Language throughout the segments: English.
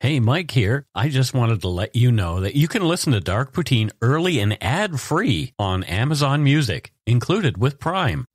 Hey, Mike here. I just wanted to let you know that you can listen to Dark Poutine early and ad free on Amazon Music, included with Prime.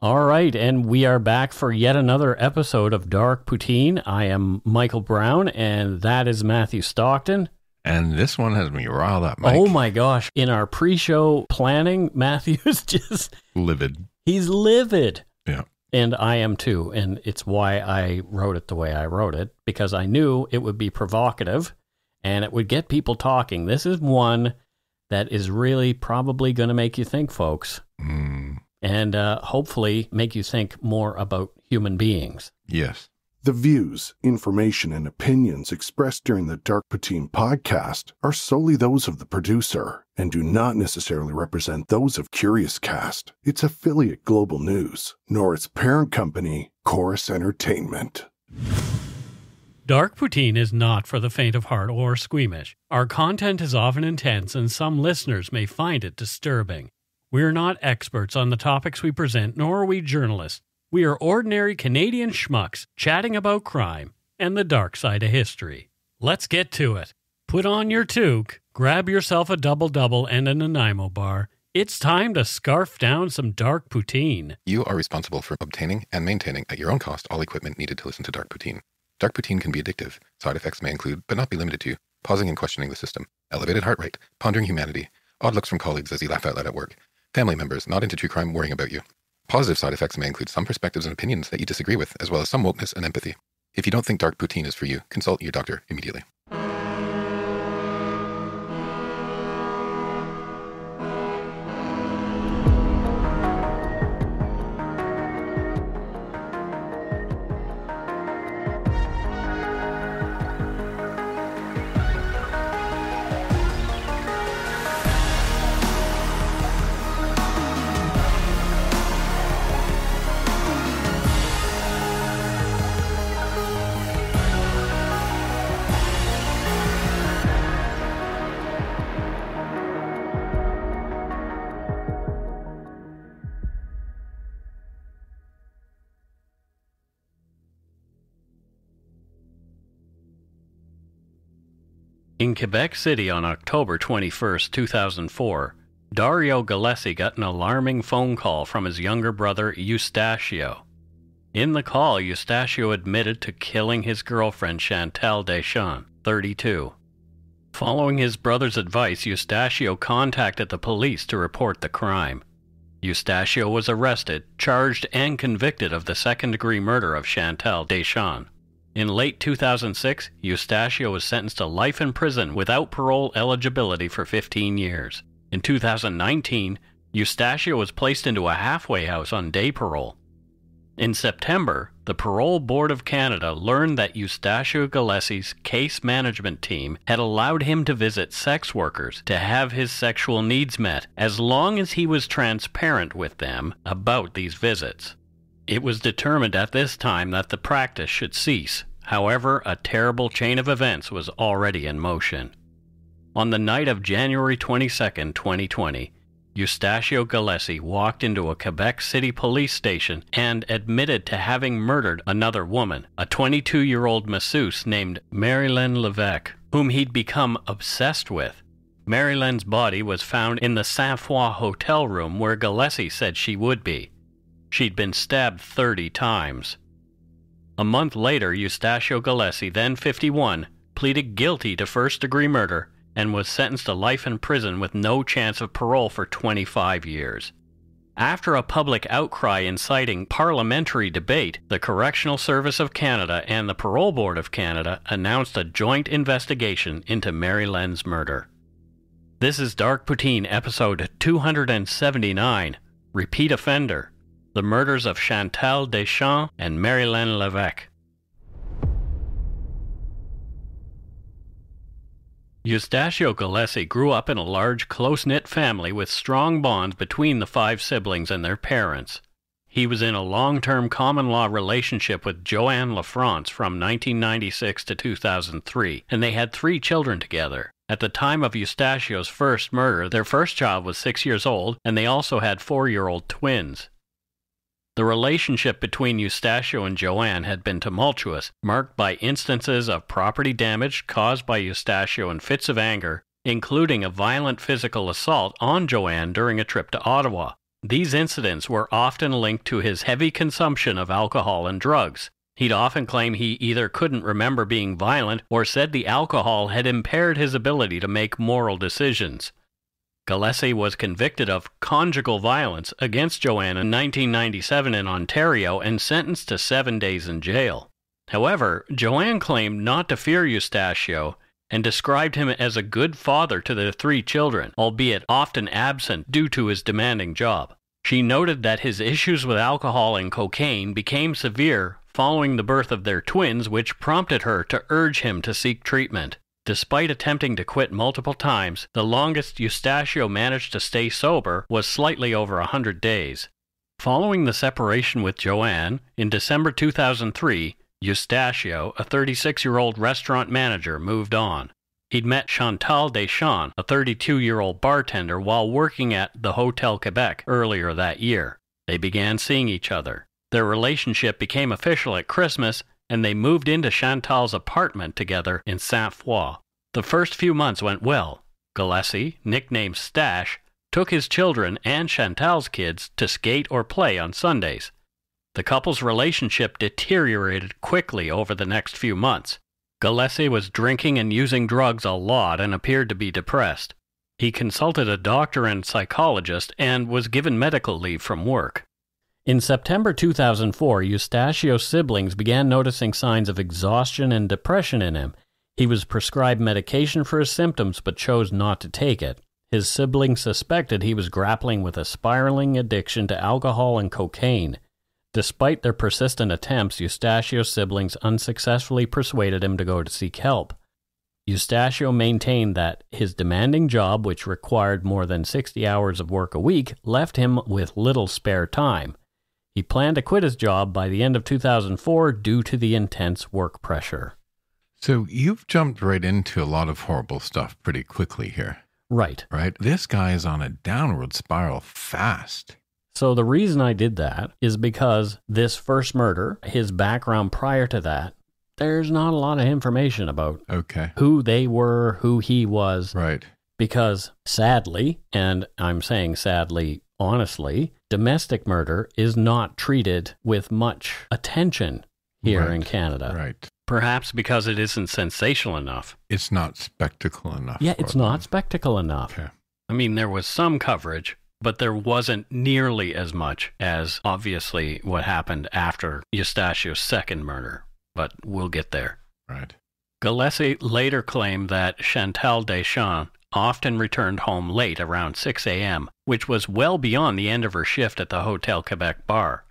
All right, and we are back for yet another episode of Dark Poutine. I am Michael Brown, and that is Matthew Stockton. And this one has me riled up, Mike. Oh my gosh. In our pre show planning, Matthew's just Livid. he's livid. Yeah. And I am too. And it's why I wrote it the way I wrote it, because I knew it would be provocative and it would get people talking. This is one that is really probably going to make you think, folks, Mm, and uh, hopefully make you think more about human beings. yes. The views, information, and opinions expressed during the Dark Poutine podcast are solely those of the producer and do not necessarily represent those of Curiouscast, its affiliate Global News, nor its parent company, Corus Entertainment. Dark Poutine is not for the faint of heart or squeamish. Our content is often intense, and some listeners may find it disturbing. We are not experts on the topics we present, nor are we journalists. We are ordinary Canadian schmucks chatting about crime and the dark side of history. Let's get to it. Put on your toque, grab yourself a double double and a Nanaimo bar. It's time to scarf down some dark poutine. You are responsible for obtaining and maintaining at your own cost all equipment needed to listen to Dark Poutine. Dark Poutine can be addictive. Side effects may include, but not be limited to, pausing and questioning the system, elevated heart rate, pondering humanity, odd looks from colleagues as you laugh out loud at work, family members not into true crime worrying about you. Positive side effects may include some perspectives and opinions that you disagree with, as well as some wokeness and empathy. If you don't think Dark Poutine is for you, consult your doctor immediately. In Quebec City on October 21, 2004, Dario Gallese got an alarming phone call from his younger brother Eustachio. In the call, Eustachio admitted to killing his girlfriend Chantale Deschesnes, 32. Following his brother's advice, Eustachio contacted the police to report the crime. Eustachio was arrested, charged, and convicted of the second degree murder of Chantale Deschesnes. In late 2006, Eustachio was sentenced to life in prison without parole eligibility for 15 years. In 2019, Eustachio was placed into a halfway house on day parole. In September, the Parole Board of Canada learned that Eustachio Gallese's case management team had allowed him to visit sex workers to have his sexual needs met as long as he was transparent with them about these visits. It was determined at this time that the practice should cease. However, a terrible chain of events was already in motion. On the night of January 22, 2020, Eustachio Gallese walked into a Quebec City police station and admitted to having murdered another woman, a 22 year old masseuse named Marylène Levesque, whom he'd become obsessed with. Marylène's body was found in the Sainte-Foy hotel room where Gallese said she would be. She'd been stabbed 30 times. A month later, Eustachio Gallese, then 51, pleaded guilty to first degree murder and was sentenced to life in prison with no chance of parole for 25 years. After a public outcry inciting parliamentary debate, the Correctional Service of Canada and the Parole Board of Canada announced a joint investigation into Marylène's murder. This is Dark Poutine, episode 279 Repeat Offender The Murders of Chantale Deschesnes and Marylène Levesque. Eustachio Gallese grew up in a large, close knit family with strong bonds between the five siblings and their parents. He was in a long term common law relationship with Joanne LaFrance from 1996 to 2003, and they had three children together. At the time of Eustachio's first murder, their first child was six years old, and they also had four year old twins. The relationship between Eustachio and Joanne had been tumultuous, marked by instances of property damage caused by Eustachio in fits of anger, including a violent physical assault on Joanne during a trip to Ottawa. These incidents were often linked to his heavy consumption of alcohol and drugs. He'd often claim he either couldn't remember being violent or said the alcohol had impaired his ability to make moral decisions. Gallese was convicted of conjugal violence against Joanna in 1997 in Ontario and sentenced to seven days in jail. However, Joanne claimed not to fear Eustachio and described him as a good father to their three children, albeit often absent due to his demanding job. She noted that his issues with alcohol and cocaine became severe following the birth of their twins, which prompted her to urge him to seek treatment. Despite attempting to quit multiple times, the longest Eustachio managed to stay sober was slightly over a hundred days. Following the separation with Joanne, in December 2003, Eustachio, a 36 year old restaurant manager, moved on. He'd met Chantale Deschesnes, a 32 year old bartender, while working at the Hotel Quebec earlier that year. They began seeing each other. Their relationship became official at Christmas, and they moved into Chantale's apartment together in Sainte-Foy. The first few months went well. Gallese, nicknamed Stash, took his children and Chantale's kids to skate or play on Sundays. The couple's relationship deteriorated quickly over the next few months. Gallese was drinking and using drugs a lot and appeared to be depressed. He consulted a doctor and psychologist and was given medical leave from work. In September 2004, Eustachio's siblings began noticing signs of exhaustion and depression in him. He was prescribed medication for his symptoms but chose not to take it. His siblings suspected he was grappling with a spiraling addiction to alcohol and cocaine. Despite their persistent attempts, Eustachio's siblings unsuccessfully persuaded him to go to seek help. Eustachio maintained that his demanding job, which required more than 60 hours of work a week, left him with little spare time. He planned to quit his job by the end of 2004 due to the intense work pressure. So you've jumped right into a lot of horrible stuff pretty quickly here, Right. right? This guy is on a downward spiral fast. So the reason I did that is because this first murder, his background prior to that, there's not a lot of information about Okay. who they were, who he was, Right. because sadly, and I'm saying sadly, honestly, domestic murder is not treated with much attention here Right. in Canada. Right. Perhaps because it isn't sensational enough. It's not spectacle enough. Yeah, it's them. not spectacle enough. Okay. I mean, there was some coverage, but there wasn't nearly as much as obviously what happened after Eustachio's second murder. But we'll get there. Right. Gallese later claimed that Chantale Deschesnes often returned home late around 6 a.m., which was well beyond the end of her shift at the Hotel Quebec bar.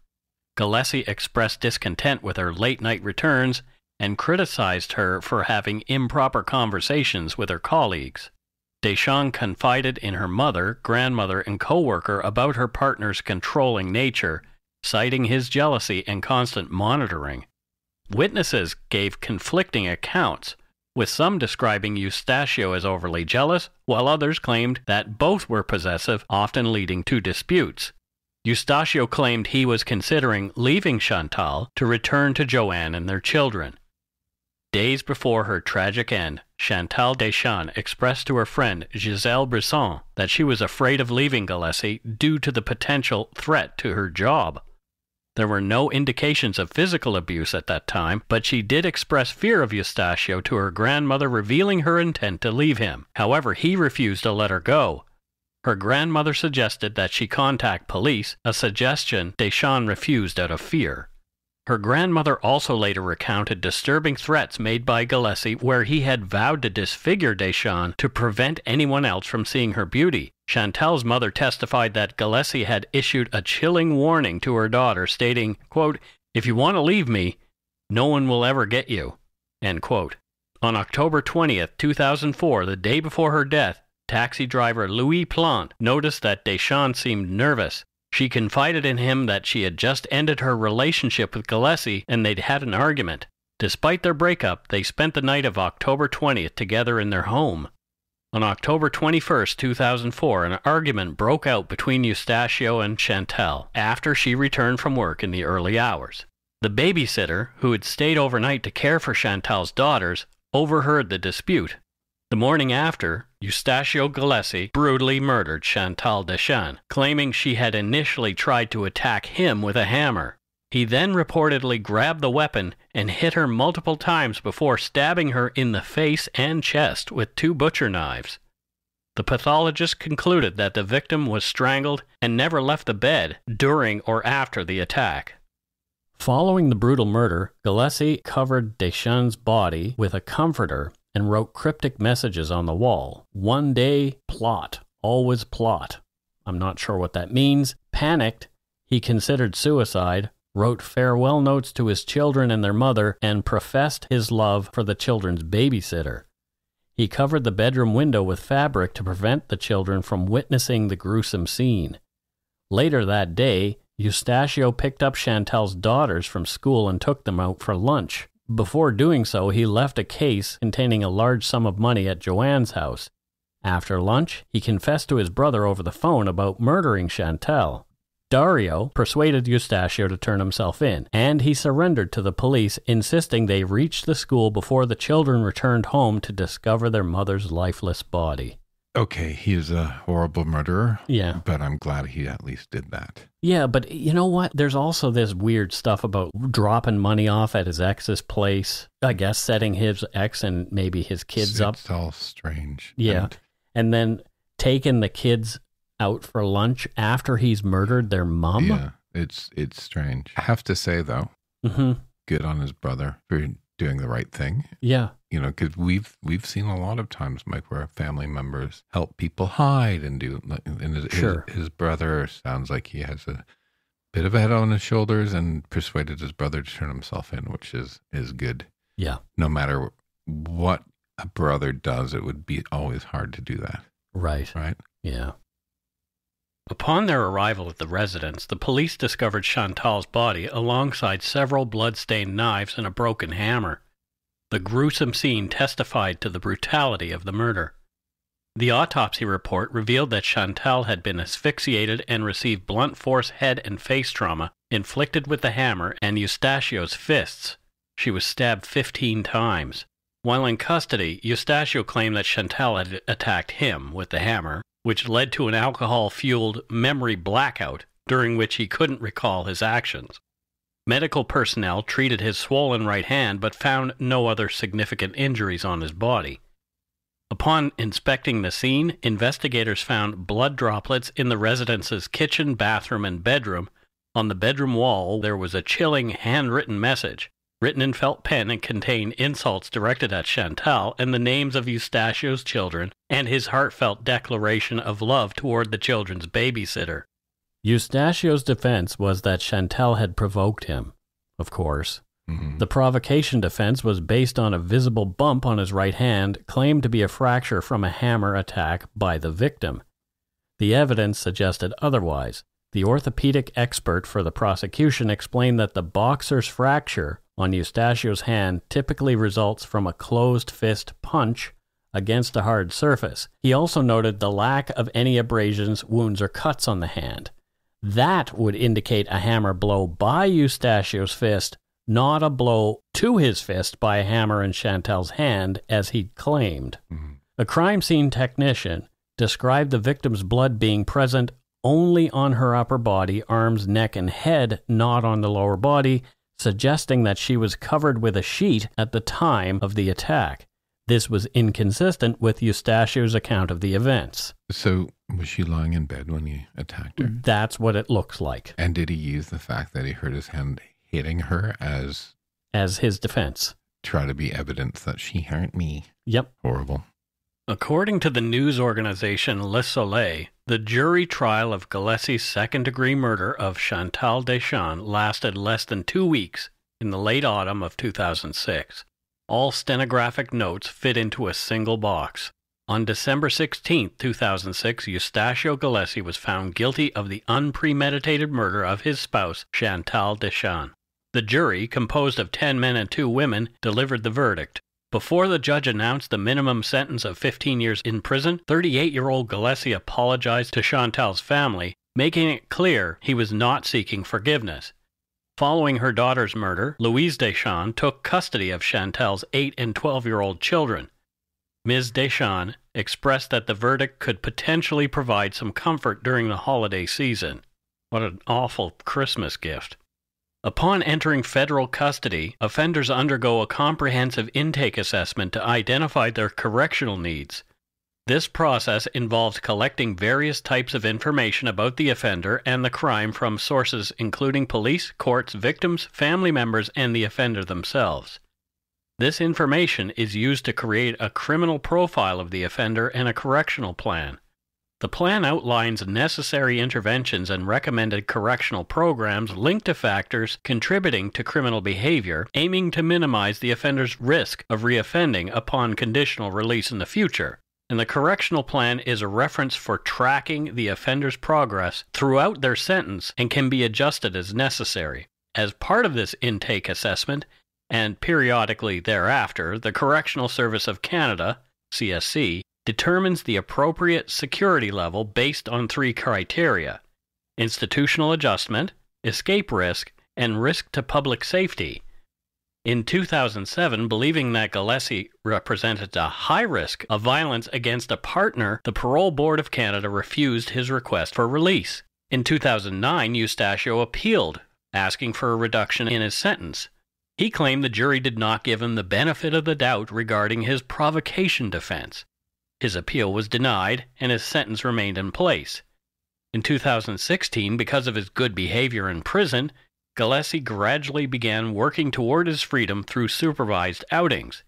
Gallese expressed discontent with her late night returns and criticized her for having improper conversations with her colleagues. Deschesnes confided in her mother, grandmother, and coworker about her partner's controlling nature, citing his jealousy and constant monitoring. Witnesses gave conflicting accounts, with some describing Eustachio as overly jealous, while others claimed that both were possessive, often leading to disputes. Eustachio claimed he was considering leaving Chantale to return to Joanne and their children. Days before her tragic end, Chantale Deschesnes expressed to her friend Giselle Brisson that she was afraid of leaving Gallese due to the potential threat to her job. There were no indications of physical abuse at that time, but she did express fear of Eustachio to her grandmother, revealing her intent to leave him. However, he refused to let her go. Her grandmother suggested that she contact police, a suggestion Deschesnes refused out of fear. Her grandmother also later recounted disturbing threats made by Gallese where he had vowed to disfigure Deschesnes to prevent anyone else from seeing her beauty. Chantale's mother testified that Gallese had issued a chilling warning to her daughter stating, quote, If you want to leave me, no one will ever get you. End quote. On October 20th, 2004, the day before her death, taxi driver Louis Plante noticed that Deschesnes seemed nervous. She confided in him that she had just ended her relationship with Gallese and they'd had an argument. Despite their breakup, they spent the night of October 20th together in their home. On October 21, 2004, an argument broke out between Eustachio and Chantale after she returned from work in the early hours. The babysitter, who had stayed overnight to care for Chantale's daughters, overheard the dispute. The morning after, Eustachio Gallese brutally murdered Chantale Deschesnes, claiming she had initially tried to attack him with a hammer. He then reportedly grabbed the weapon and hit her multiple times before stabbing her in the face and chest with two butcher knives. The pathologist concluded that the victim was strangled and never left the bed during or after the attack. Following the brutal murder, Gallese covered Deschesnes' body with a comforter and wrote cryptic messages on the wall. One day, plot. Always plot. I'm not sure what that means. Panicked, he considered suicide, wrote farewell notes to his children and their mother, and professed his love for the children's babysitter. He covered the bedroom window with fabric to prevent the children from witnessing the gruesome scene. Later that day, Eustachio picked up Chantale's daughters from school and took them out for lunch. Before doing so, he left a case containing a large sum of money at Joanne's house. After lunch, he confessed to his brother over the phone about murdering Chantale. Dario persuaded Eustachio to turn himself in, and he surrendered to the police, insisting they reach the school before the children returned home to discover their mother's lifeless body. Okay, he is a horrible murderer. Yeah. But I'm glad he at least did that. Yeah, but you know what? There's also this weird stuff about dropping money off at his ex's place. I guess setting his ex and maybe his kids it's, up. It's all strange. Yeah. And And then taking the kids out for lunch after he's murdered their mom. yeah, it's it's strange. I have to say though, hmm good on his brother for doing the right thing. Yeah. You know, because we've we've seen a lot of times, Mike, where family members help people hide and do. And his, Sure. his, his brother sounds like he has a bit of a head on his shoulders and persuaded his brother to turn himself in, which is is good. Yeah. No matter what a brother does, it would be always hard to do that, Right. right? Yeah. Upon their arrival at the residence, the police discovered Chantale's body alongside several blood-stained knives and a broken hammer. The gruesome scene testified to the brutality of the murder. The autopsy report revealed that Chantale had been asphyxiated and received blunt force head and face trauma inflicted with the hammer and Eustachio's fists. She was stabbed 15 times. While in custody, Eustachio claimed that Chantale had attacked him with the hammer, which led to an alcohol fueled memory blackout during which he couldn't recall his actions. Medical personnel treated his swollen right hand but found no other significant injuries on his body. Upon inspecting the scene, investigators found blood droplets in the residence's kitchen, bathroom, and bedroom. On the bedroom wall, there was a chilling handwritten message, written in felt pen and contained insults directed at Chantale and the names of Eustachio's children and his heartfelt declaration of love toward the children's babysitter. Eustachio's defense was that Chantale had provoked him, of course. Mhm. The provocation defense was based on a visible bump on his right hand, claimed to be a fracture from a hammer attack by the victim. The evidence suggested otherwise. The orthopedic expert for the prosecution explained that the boxer's fracture on Eustachio's hand typically results from a closed fist punch against a hard surface. He also noted the lack of any abrasions, wounds, or cuts on the hand. That would indicate a hammer blow by Eustachio's fist, not a blow to his fist by a hammer in Chantale's hand, as he'd claimed. Mhm. A crime scene technician described the victim's blood being present only on her upper body, arms, neck, and head, not on the lower body, suggesting that she was covered with a sheet at the time of the attack. This was inconsistent with Eustachio's account of the events. So was she lying in bed when he attacked her? That's what it looks like And did he use the fact that he hurt his hand hitting her as as his defense. try to be evidence that she hurt me? Yep. Horrible. According to the news organization Le Soleil, the jury trial of Gallese's second degree murder of Chantale Deschesnes lasted less than two weeks in the late autumn of 2006. All stenographic notes fit into a single box. On December 16, 2006, Eustachio Gallese was found guilty of the unpremeditated murder of his spouse, Chantale Deschesnes. The jury, composed of 10 men and 2 women, delivered the verdict. Before the judge announced the minimum sentence of 15 years in prison, 38 year old Gallese apologized to Chantale's family, making it clear he was not seeking forgiveness. Following her daughter's murder, Louise Deschesnes took custody of Chantale's 8 and 12 year old children. Ms. Deschesnes expressed that the verdict could potentially provide some comfort during the holiday season. What an awful Christmas gift. Upon entering federal custody, offenders undergo a comprehensive intake assessment to identify their correctional needs. This process involves collecting various types of information about the offender and the crime from sources including police, courts, victims, family members, and the offender themselves. This information is used to create a criminal profile of the offender and a correctional plan. The plan outlines necessary interventions and recommended correctional programs linked to factors contributing to criminal behavior, aiming to minimize the offender's risk of reoffending upon conditional release in the future. And the correctional plan is a reference for tracking the offender's progress throughout their sentence and can be adjusted as necessary. As part of this intake assessment, and periodically thereafter, the Correctional Service of Canada, CSC, determines the appropriate security level based on three criteria institutional adjustment, escape risk, and risk to public safety. In 2007, believing that Gallese represented a high risk of violence against a partner, the Parole Board of Canada refused his request for release. In 2009, Eustachio appealed, asking for a reduction in his sentence. He claimed the jury did not give him the benefit of the doubt regarding his provocation defense. His appeal was denied, and his sentence remained in place. In 2016, because of his good behavior in prison, Gallese gradually began working toward his freedom through supervised outings.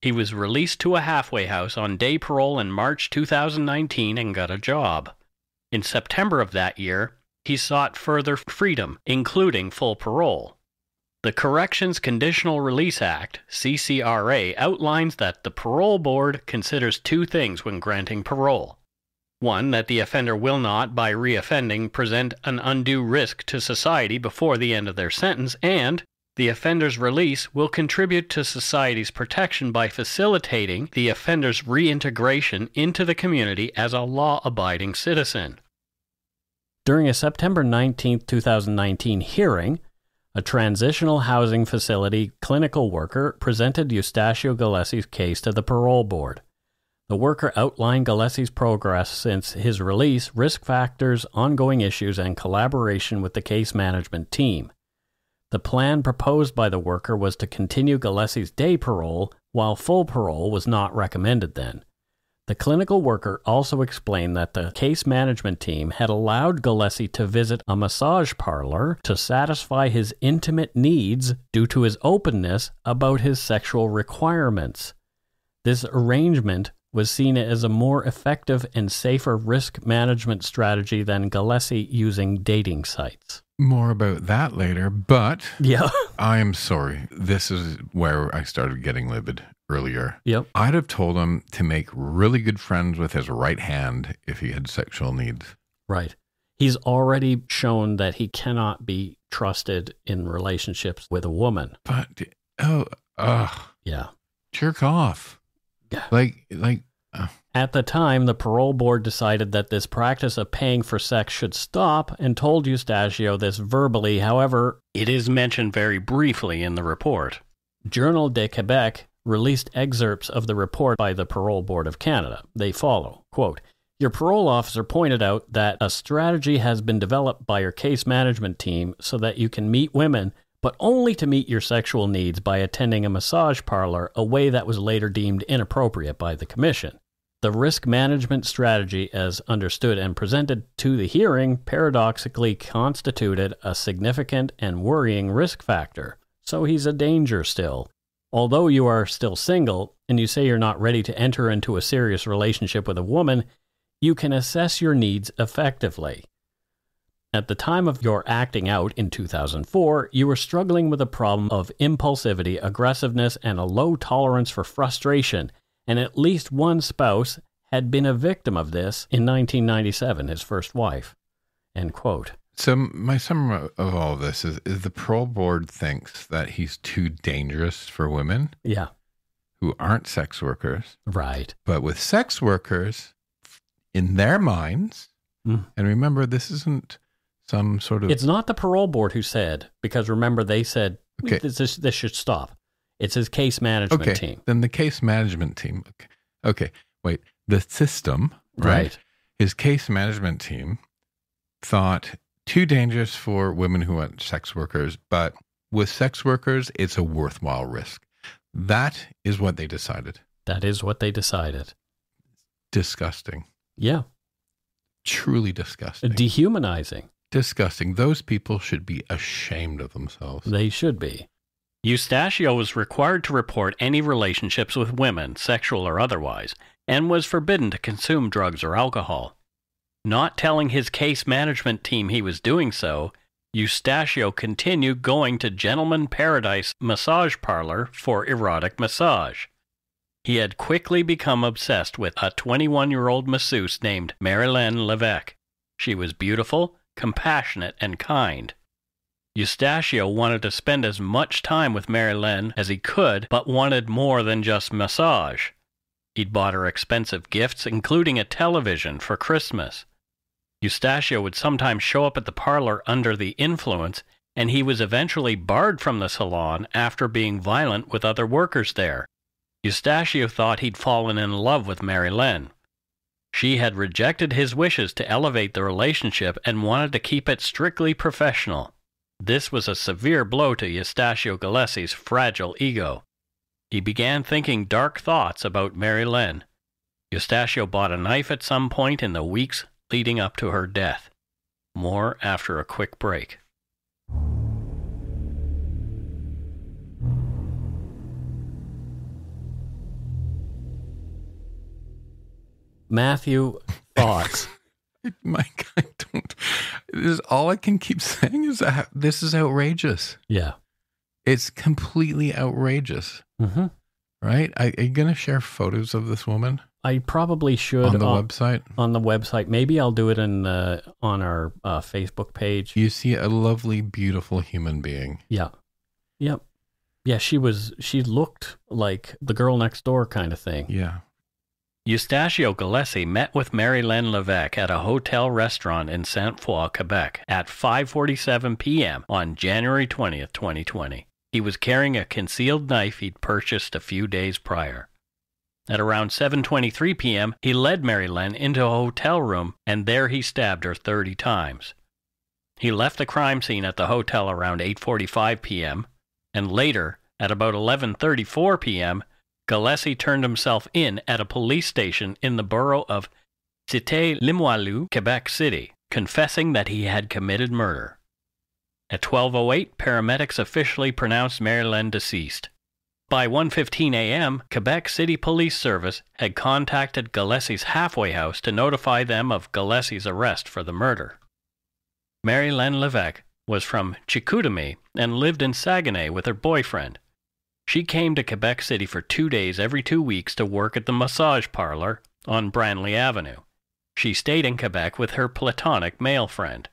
He was released to a halfway house on day parole in March 2019 and got a job. In September of that year, he sought further freedom, including full parole. The Corrections Conditional Release Act, CCRA, outlines that the parole board considers two things when granting parole. One, that the offender will not, by reoffending, present an undue risk to society before the end of their sentence, and the offender's release will contribute to society's protection by facilitating the offender's reintegration into the community as a law abiding citizen. During a September 19, 2019 hearing, a transitional housing facility clinical worker presented Eustachio Gallese's case to the parole board. The worker outlined Gallese's progress since his release, risk factors, ongoing issues, and collaboration with the case management team. The plan proposed by the worker was to continue Gallese's day parole, while full parole was not recommended then. The clinical worker also explained that the case management team had allowed Gallese to visit a massage parlor to satisfy his intimate needs due to his openness about his sexual requirements. This arrangement was seen as a more effective and safer risk management strategy than Gallese using dating sites. More about that later, but Yeah. I am sorry. This is where I started getting livid earlier. Yep. I'd have told him to make really good friends with his right hand if he had sexual needs. Right. He's already shown that he cannot be trusted in relationships with a woman. But oh, ugh, Yeah. jerk off. Yeah. Like, like, uh. At the time, the parole board decided that this practice of paying for sex should stop and told Eustachio this verbally. However, it is mentioned very briefly in the report. Journal de Quebec released excerpts of the report by the Parole Board of Canada. They follow, quote, your parole officer pointed out that a strategy has been developed by your case management team so that you can meet women, but only to meet your sexual needs by attending a massage parlor, a way that was later deemed inappropriate by the Commission. The risk management strategy, as understood and presented to the hearing, paradoxically constituted a significant and worrying risk factor. So he's a danger still. Although you are still single and you say you're not ready to enter into a serious relationship with a woman, you can assess your needs effectively. At the time of your acting out in 2004, you were struggling with a problem of impulsivity, aggressiveness, and a low tolerance for frustration, and at least one spouse had been a victim of this in 1997, his first wife. End quote. So my summary of all of this is, is the parole board thinks that he's too dangerous for women Yeah. who aren't sex workers. Right. But with sex workers, in their minds, Mm. and remember, this isn't some sort of. It's not the parole board who said, because remember they said Okay. this, this, this should stop. It's his case management okay. team. Then the case management team. Okay. okay. Wait. The system, right? His case management team thought too dangerous for women who aren't sex workers, but with sex workers, it's a worthwhile risk. That is what they decided. That is what they decided. Disgusting. Yeah. Truly disgusting. Dehumanizing. disgusting. Those people should be ashamed of themselves. They should be. Eustachio was required to report any relationships with women, sexual or otherwise, and was forbidden to consume drugs or alcohol. Not telling his case management team he was doing so, Eustachio continued going to Gentleman Paradise Massage Parlor for erotic massage. He had quickly become obsessed with a 21 year old masseuse named Marylène Levesque. She was beautiful, compassionate, and kind. Eustachio wanted to spend as much time with Marylène as he could, but wanted more than just massage. He'd bought her expensive gifts, including a television, for Christmas. Eustachio would sometimes show up at the parlor under the influence, and he was eventually barred from the salon after being violent with other workers there. Eustachio thought he'd fallen in love with Marylène. She had rejected his wishes to elevate the relationship and wanted to keep it strictly professional. This was a severe blow to Eustachio Gallese's fragile ego. He began thinking dark thoughts about Marylène. Eustachio bought a knife at some point in the weeks leading up to her death. More after a quick break. Matthew, thoughts? Mike, I don't. This is all I can keep saying is that this is outrageous. yeah. It's completely outrageous, Mm-hmm. right? Are, are you going to share photos of this woman I probably should on the uh, website? on the website. Maybe I'll do it in uh, on our uh, Facebook page. You see a lovely, beautiful human being. Yeah. Yep. Yeah, she was she looked like the girl next door kind of thing. Yeah. Eustachio Gallese met with Marylène Levesque at a hotel restaurant in Sainte-Foy, Quebec at 5:47 p.m. on January 20th, 2020. He was carrying a concealed knife he'd purchased a few days prior. At around 7:23 p.m., he led Marylène into a hotel room and there he stabbed her 30 times. He left the crime scene at the hotel around 8:45 p.m. and later, at about 11:34 p.m., Gallese turned himself in at a police station in the borough of Cité Limoilou, Quebec City, confessing that he had committed murder. At 12:08, paramedics officially pronounced Marylène deceased. By 1:15 a.m., Quebec City Police Service had contacted Gallese's halfway house to notify them of Gallese's arrest for the murder. Marylène Levesque was from Chicoutimi and lived in Saguenay with her boyfriend. She came to Quebec City for two days every two weeks to work at the massage parlor on Branley Avenue. She stayed in Quebec with her platonic male friend.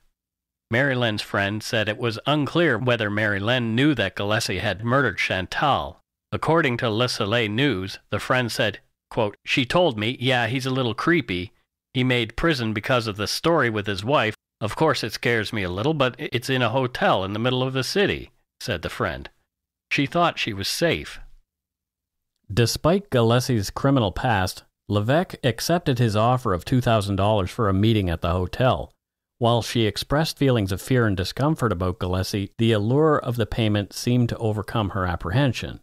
Marylène's friend said it was unclear whether Marylène knew that Gallese had murdered Chantale. According to Le Soleil News, the friend said, quote, She told me, yeah, he's a little creepy. He made prison because of the story with his wife. Of course, it scares me a little, but it's in a hotel in the middle of the city, said the friend. She thought she was safe. Despite Gallese's criminal past, Levesque accepted his offer of $2,000 for a meeting at the hotel. While she expressed feelings of fear and discomfort about Gallese, the allure of the payment seemed to overcome her apprehension.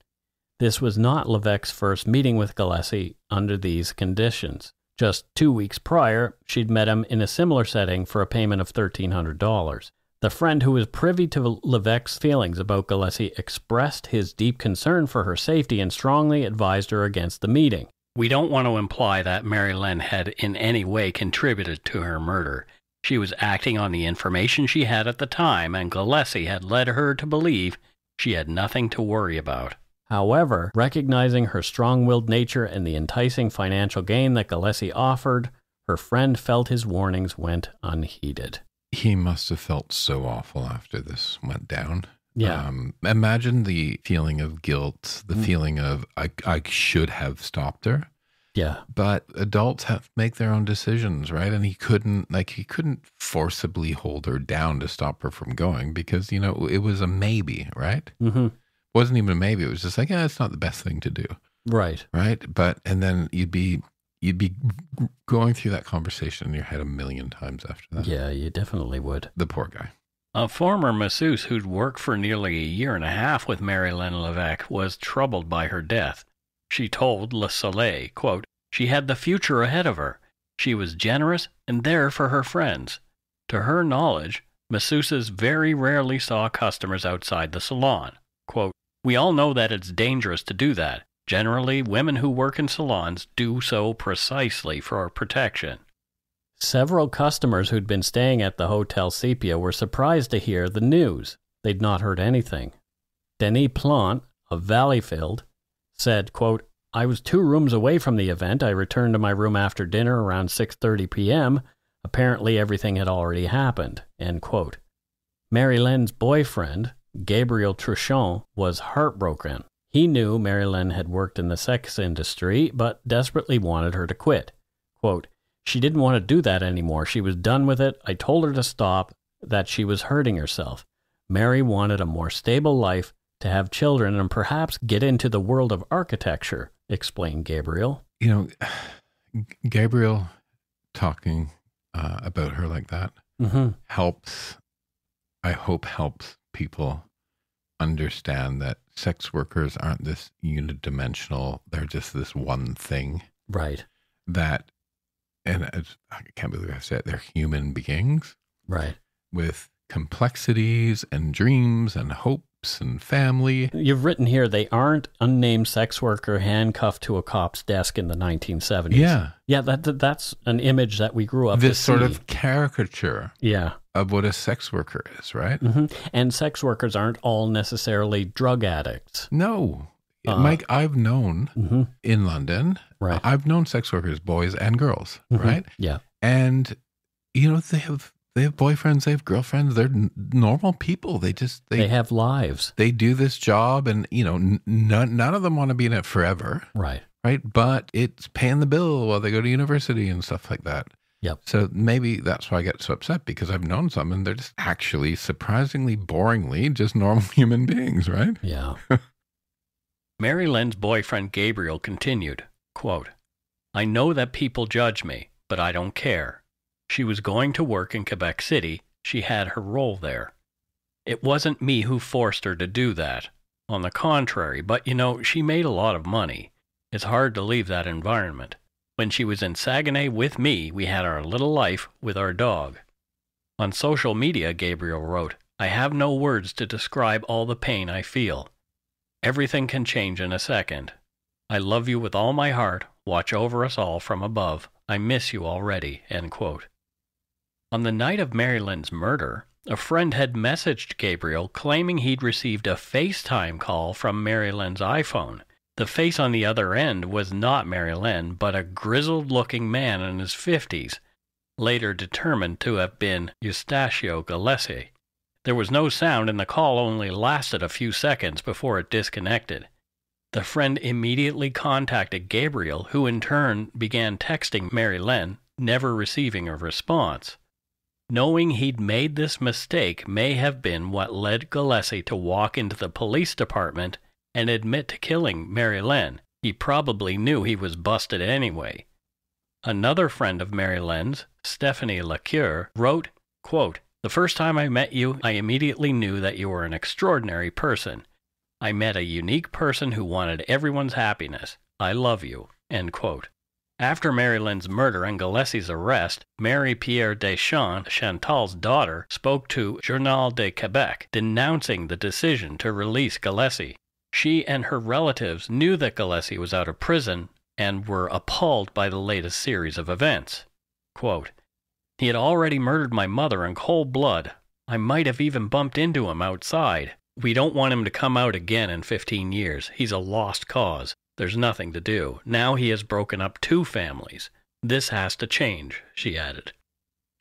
This was not Levesque's first meeting with Gallese under these conditions. Just two weeks prior, she'd met him in a similar setting for a payment of $1,300. The friend who was privy to Levesque's feelings about Gallese expressed his deep concern for her safety and strongly advised her against the meeting. We don't want to imply that Marylène had in any way contributed to her murder. She was acting on the information she had at the time, and Gallese had led her to believe she had nothing to worry about. However, recognizing her strong willed nature and the enticing financial gain that Gallese offered, her friend felt his warnings went unheeded. He must have felt so awful after this went down. Yeah. Um, imagine the feeling of guilt, the Mm. feeling of I, I should have stopped her. Yeah. But adults have to make their own decisions, right? And he couldn't, like, he couldn't forcibly hold her down to stop her from going because, you know, it was a maybe, right? Mm-hmm. Wasn't even a maybe. It was just like, yeah, it's not the best thing to do, Right. right? But and then you'd be you'd be going through that conversation in your head a million times after that. Yeah, you definitely would. The poor guy. A former masseuse who'd worked for nearly a year and a half with Marylène Levesque was troubled by her death. She told Le Soleil, quote, she had the future ahead of her. She was generous and there for her friends. To her knowledge, masseuses very rarely saw customers outside the salon. Quote, we all know that it's dangerous to do that. Generally, women who work in salons do so precisely for protection. Several customers who'd been staying at the Hotel Sepia were surprised to hear the news. They'd not heard anything. Denis Plant of Valleyfield said, quote, I was two rooms away from the event. I returned to my room after dinner around 6:30 p.m. Apparently everything had already happened. End quote. Marylène's boyfriend, Gabriel Truchon, was heartbroken. He knew Marylène had worked in the sex industry, but desperately wanted her to quit. Quote, she didn't want to do that anymore. She was done with it. I told her to stop, that she was hurting herself. Mary wanted a more stable life, to have children, and perhaps get into the world of architecture, explained Gabriel. You know, Gabriel talking uh, about her like that Mm-hmm. helps. I hope helps people understand that sex workers aren't this unidimensional. They're just this one thing. Right, That, and it's, I can't believe I said it, they're human beings. right. with complexities and dreams and hopes and family. You've written here they aren't unnamed sex worker handcuffed to a cop's desk in the 1970s. Yeah. Yeah, that, that that's an image that we grew up This sort see. of caricature Yeah. Of what a sex worker is, right? hmm And sex workers aren't all necessarily drug addicts. No. Uh, Mike, I've known hmm in London, Right. I've known sex workers, boys and girls, Mhm. right? Yeah. And you know, they have they have boyfriends, they have girlfriends, they're n- normal people. They just They, they they, have lives. They do this job and you know, n- none none of them want to be in it forever. Right. right? But it's paying the bill while they go to university and stuff like that. Yep. So maybe that's why I get so upset because I've known some and they're just actually surprisingly boringly just normal human beings, right? Yeah. Marylène's boyfriend Gabriel continued, quote, I know that people judge me, but I don't care. She was going to work in Quebec City. She had her role there. It wasn't me who forced her to do that. On the contrary, but you know, she made a lot of money. It's hard to leave that environment. When she was in Saguenay with me, we had our little life with our dog. On social media, Gabriel wrote, I have no words to describe all the pain I feel. Everything can change in a second. I love you with all my heart. Watch over us all from above. I miss you already. On the night of Marylène's murder, a friend had messaged Gabriel claiming he'd received a FaceTime call from Marylène's iPhone. The face on the other end was not Marylène, but a grizzled looking man in his 50s, later determined to have been Eustachio Gallese. There was no sound, and the call only lasted a few seconds before it disconnected. The friend immediately contacted Gabriel, who in turn began texting Marylène, never receiving a response. Knowing he'd made this mistake may have been what led Gallese to walk into the police department and admit to killing Marylène. He probably knew he was busted anyway. Another friend of Marylène's, Stephanie Lacure, wrote, quote, The first time I met you, I immediately knew that you were an extraordinary person. I met a unique person who wanted everyone's happiness. I love you. End quote. After Marylène's murder and Gallese's arrest, Mary Pierre Deschamps, Chantale's daughter, spoke to Journal de Quebec, denouncing the decision to release Gallese. She and her relatives knew that Gallese was out of prison and were appalled by the latest series of events. Quote, he had already murdered my mother in cold blood. I might have even bumped into him outside. We don't want him to come out again in 15 years. He's a lost cause. There's nothing to do. Now he has broken up two families. This has to change, she added.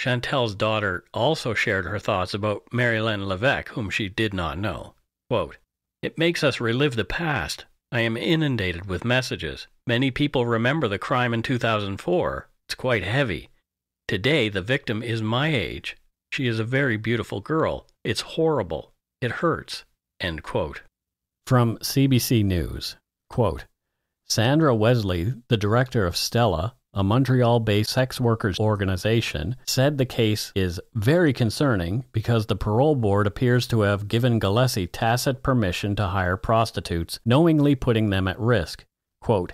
Chantale's daughter also shared her thoughts about Marylène Levesque, whom she did not know. Quote, It makes us relive the past. I am inundated with messages. Many people remember the crime in 2004. It's quite heavy. Today, the victim is my age. She is a very beautiful girl. It's horrible. It hurts. End quote. From CBC News, quote, Sandra Wesley, the director of Stella, a Montreal based sex workers organization, said the case is very concerning because the parole board appears to have given Gallese tacit permission to hire prostitutes, knowingly putting them at risk. Quote,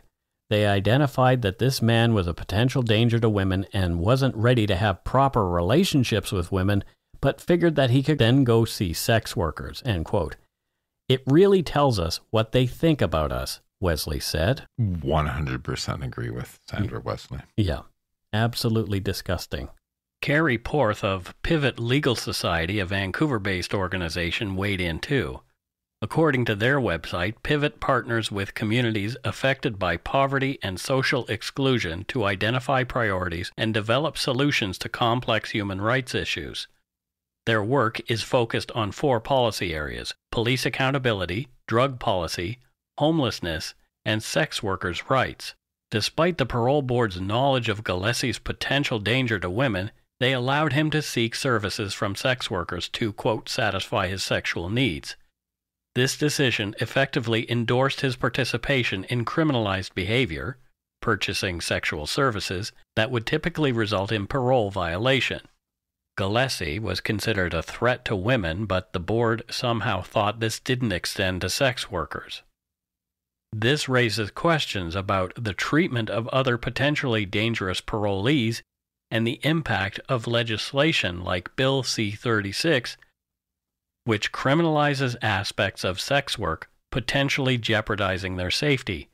they identified that this man was a potential danger to women and wasn't ready to have proper relationships with women, but figured that he could then go see sex workers. End quote. It really tells us what they think about us, Wesley said. 100% agree with Sandra Wesley. Yeah, absolutely disgusting. Carrie Porth of Pivot Legal Society, a Vancouver based organization, weighed in too. According to their website, Pivot partners with communities affected by poverty and social exclusion to identify priorities and develop solutions to complex human rights issues. Their work is focused on four policy areas police accountability, drug policy, homelessness, and sex workers' rights. Despite the parole board's knowledge of Gallese's potential danger to women, they allowed him to seek services from sex workers to, quote, satisfy his sexual needs. This decision effectively endorsed his participation in criminalized behavior, purchasing sexual services, that would typically result in parole violation. Gallese was considered a threat to women, but the board somehow thought this didn't extend to sex workers. This raises questions about the treatment of other potentially dangerous parolees and the impact of legislation like Bill C 36, which criminalizes aspects of sex work, potentially jeopardizing their safety.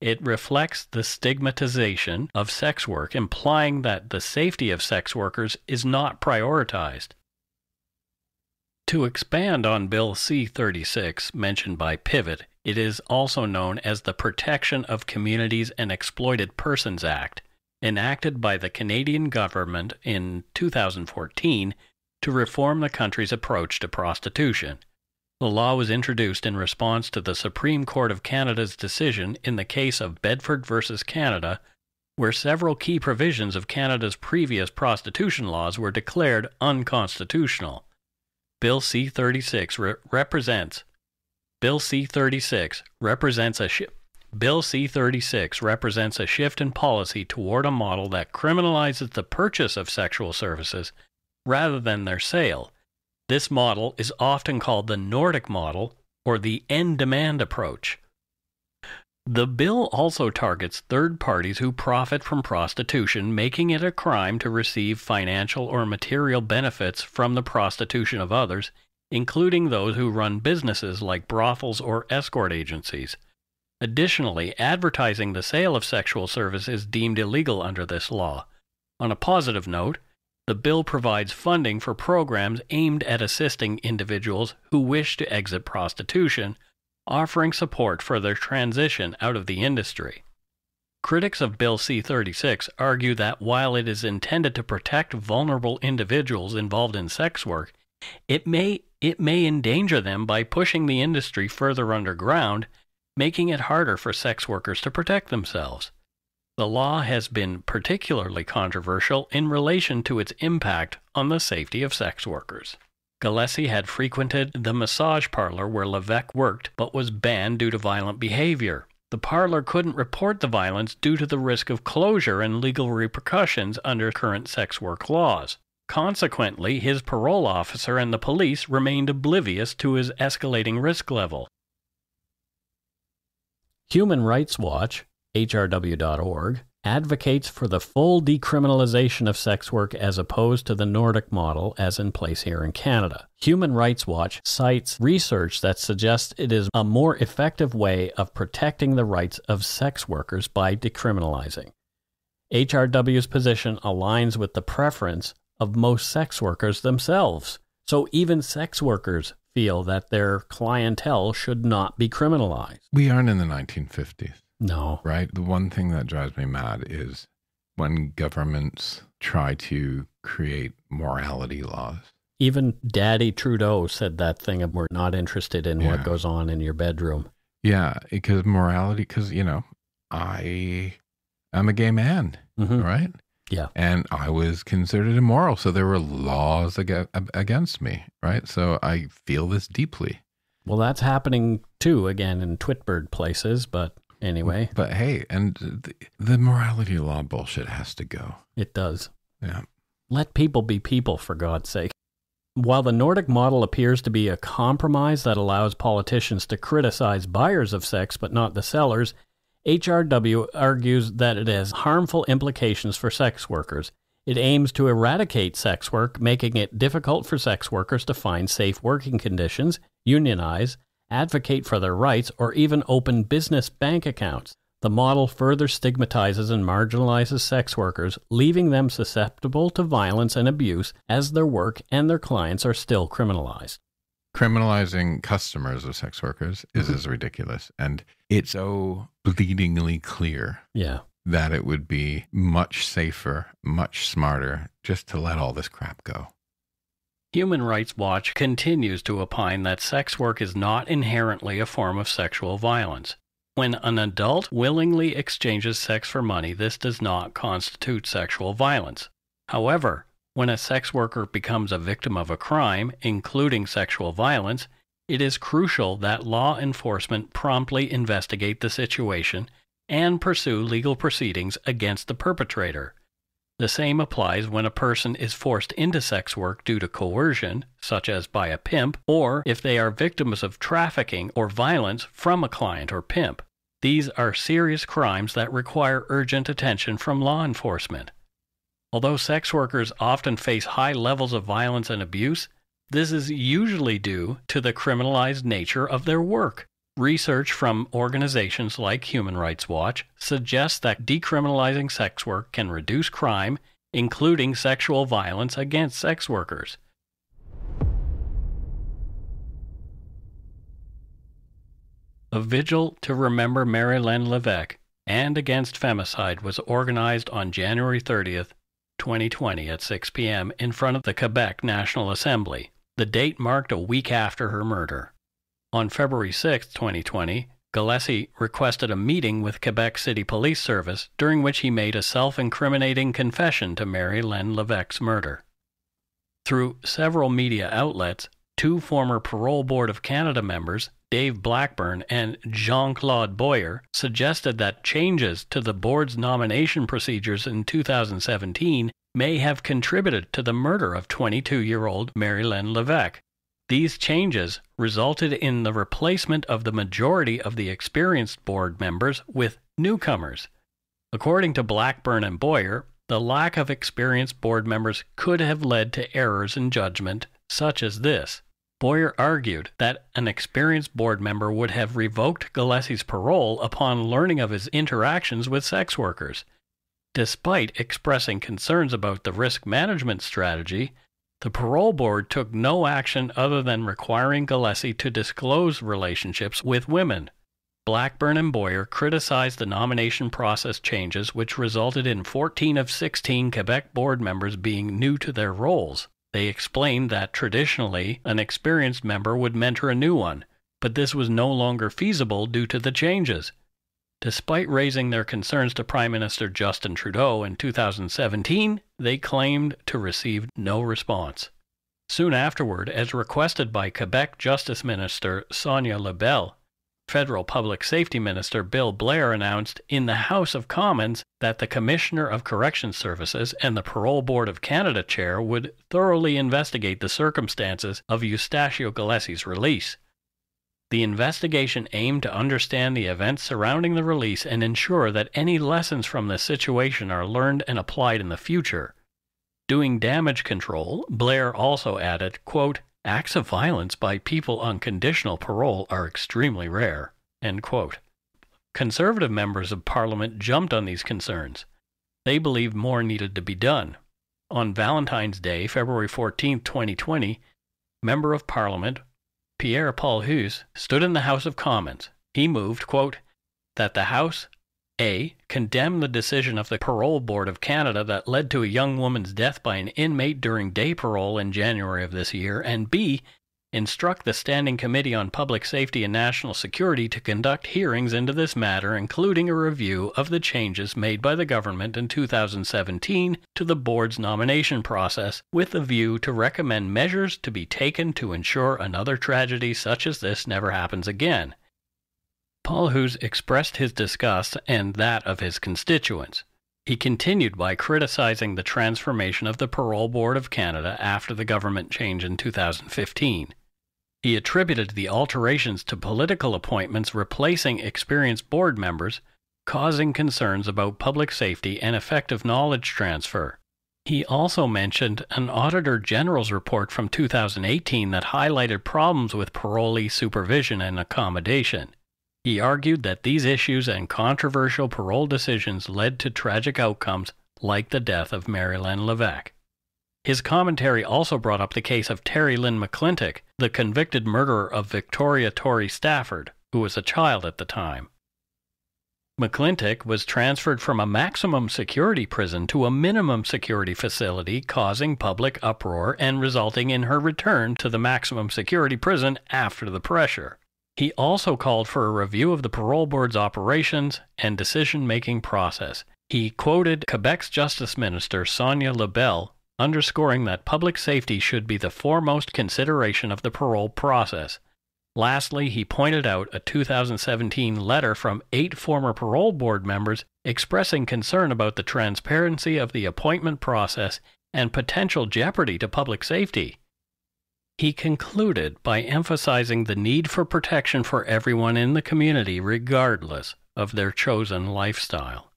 It reflects the stigmatization of sex work, implying that the safety of sex workers is not prioritized. To expand on Bill C 36, mentioned by Pivot, it is also known as the Protection of Communities and Exploited Persons Act, enacted by the Canadian government in 2014 to reform the country's approach to prostitution. The law was introduced in response to the Supreme Court of Canada's decision in the case of Bedford v. Canada, where several key provisions of Canada's previous prostitution laws were declared unconstitutional. Bill C 36 re- represents Bill C 36 represents a shi- Bill C 36 represents a shift in policy toward a model that criminalizes the purchase of sexual services rather than their sale this model is often called the Nordic model or the end demand approach. The bill also targets third parties who profit from prostitution, making it a crime to receive financial or material benefits from the prostitution of others, including those who run businesses like brothels or escort agencies. Additionally, advertising the sale of sexual service is deemed illegal under this law. On a positive note, the bill provides funding for programs aimed at assisting individuals who wish to exit prostitution, offering support for their transition out of the industry. Critics of Bill C 36 argue that while it is intended to protect vulnerable individuals involved in sex work, it may, it may endanger them by pushing the industry further underground, making it harder for sex workers to protect themselves. The law has been particularly controversial in relation to its impact on the safety of sex workers. Gallese had frequented the massage parlor where Levesque worked, but was banned due to violent behavior. The parlor couldn't report the violence due to the risk of closure and legal repercussions under current sex work laws. Consequently, his parole officer and the police remained oblivious to his escalating risk level. Human Rights Watch HRW.org, advocates for the full decriminalization of sex work as opposed to the Nordic model as in place here in Canada. Human Rights Watch cites research that suggests it is a more effective way of protecting the rights of sex workers by decriminalizing. HRW's position aligns with the preference of most sex workers themselves. So even sex workers feel that their clientele should not be criminalized. We aren't in the 1950s. No. Right? The one thing that drives me mad is when governments try to create morality laws Even Daddy Trudeau said that thing of we're not interested in Yeah. what goes on in your bedroom. Yeah, because morality, because, you know, I am a gay man, Mhm. right? Yeah. And I was considered immoral. So there were laws ag- against me, right? So I feel this deeply. Well, that's happening too, again, in Twitbird places, but anyway, mm, But hey, and the, the morality law bullshit has to go. it does. Yeah. Let people be people, for God's sake. While the Nordic model appears to be a compromise that allows politicians to criticize buyers of sex but not the sellers, HRW argues that it has harmful implications for sex workers. It aims to eradicate sex work, making it difficult for sex workers to find safe working conditions, unionize, advocate for their rights, or even open business bank accounts. The model further stigmatizes and marginalizes sex workers, leaving them susceptible to violence and abuse as their work and their clients are still criminalized. Criminalizing customers of sex workers is Mm-hmm. as ridiculous. And it's so bleedingly clear Yeah. that it would be much safer, much smarter just to let all this crap go. Human Rights Watch continues to opine that sex work is not inherently a form of sexual violence. When an adult willingly exchanges sex for money, this does not constitute sexual violence. However, when a sex worker becomes a victim of a crime, including sexual violence, it is crucial that law enforcement promptly investigate the situation and pursue legal proceedings against the perpetrator. The same applies when a person is forced into sex work due to coercion, such as by a pimp, or if they are victims of trafficking or violence from a client or pimp. These are serious crimes that require urgent attention from law enforcement. Although sex workers often face high levels of violence and abuse, this is usually due to the criminalized nature of their work. Research from organizations like Human Rights Watch suggests that decriminalizing sex work can reduce crime, including sexual violence against sex workers. A vigil to remember Mary Levesque and against femicide was organized on January 30th, 2020 at 6 p.m. in front of the Quebec National Assembly. The date marked a week after her murder. On February 6, 2020, Gallese requested a meeting with Quebec City Police Service during which he made a self incriminating confession to Marylène Levesque's murder. Through several media outlets, two former Parole Board of Canada members, Dave Blackburn and Jean Claude Boyer, suggested that changes to the board's nomination procedures in 2017 may have contributed to the murder of 22 year old Mary Levesque. These changes resulted in the replacement of the majority of the experienced board members with newcomers. According to Blackburn and Boyer, the lack of experienced board members could have led to errors in judgment, such as this. Boyer argued that an experienced board member would have revoked Gallese's parole upon learning of his interactions with sex workers. Despite expressing concerns about the risk management strategy, the parole board took no action other than requiring Gallese to disclose relationships with women. Blackburn and Boyer criticized the nomination process changes, which resulted in 14 of 16 Quebec board members being new to their roles. They explained that traditionally an experienced member would mentor a new one, but this was no longer feasible due to the changes. Despite raising their concerns to Prime Minister Justin Trudeau in 2017, they claimed to receive no response. Soon afterward, as requested by Quebec Justice Minister Sonia Lebel, Federal Public Safety Minister Bill Blair announced in the House of Commons that the Commissioner of Corrections Services and the Parole Board of Canada chair would thoroughly investigate the circumstances of Eustachio Gallese's release. The investigation aimed to understand the events surrounding the release and ensure that any lessons from this situation are learned and applied in the future. Doing damage control, Blair also added, quote, Acts of violence by people on conditional parole are extremely rare. Conservative members of Parliament jumped on these concerns. They believed more needed to be done. On Valentine's Day, February 14, 2020, Member of Parliament Pierre Paul-Hus stood in the House of Commons. He moved, quote, that the House A. Condemn the decision of the Parole Board of Canada that led to a young woman's death by an inmate during day parole in January of this year, and B. Instruct the Standing Committee on Public Safety and National Security to conduct hearings into this matter, including a review of the changes made by the government in 2017 to the board's nomination process, with a view to recommend measures to be taken to ensure another tragedy such as this never happens again. Paul-Hus expressed his disgust and that of his constituents. He continued by criticizing the transformation of the Parole Board of Canada after the government change in 2015. He attributed the alterations to political appointments replacing experienced board members, causing concerns about public safety and effective knowledge transfer. He also mentioned an Auditor General's report from 2018 that highlighted problems with parolee supervision and accommodation. He argued that these issues and controversial parole decisions led to tragic outcomes like the death of Marylène Levesque. His commentary also brought up the case of Terri-Lynne McClintic, the convicted murderer of Victoria Tori Stafford, who was a child at the time. McClintic was transferred from a maximum security prison to a minimum security facility, causing public uproar and resulting in her return to the maximum security prison after the pressure. He also called for a review of the parole board's operations and decision making process. He quoted Quebec's Justice Minister Sonia Lebel, underscoring that public safety should be the foremost consideration of the parole process. Lastly, he pointed out a 2017 letter from eight former parole board members expressing concern about the transparency of the appointment process and potential jeopardy to public safety. He concluded by emphasizing the need for protection for everyone in the community, regardless of their chosen lifestyle.